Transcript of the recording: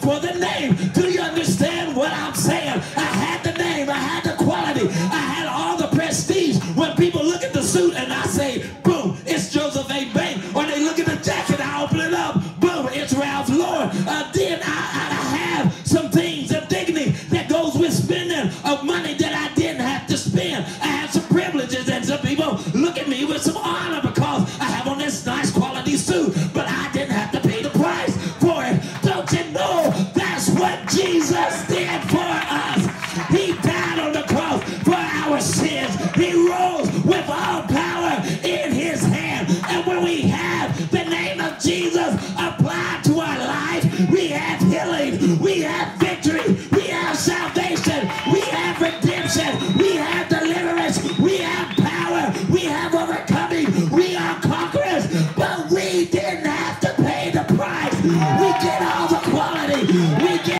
for the name. Do you understand what I'm saying? I had the name, I had the quality, I had all the prestige. When people look at the suit and I say, boom, it's Joseph A. Bank, or they look at the jacket, I open it up, boom, it's Ralph Lauren. Uh, then I, I have some things of dignity that goes with spending of money that I didn't have to spend. I have Jesus did for us? He died on the cross for our sins. He rose with all power in his hand. And when we have the name of Jesus applied to our life, we have healing, we have victory, we have salvation, we have redemption, we have deliverance, we have power, we have overcoming, we are conquerors, but we didn't have to pay the price. We get all the quality,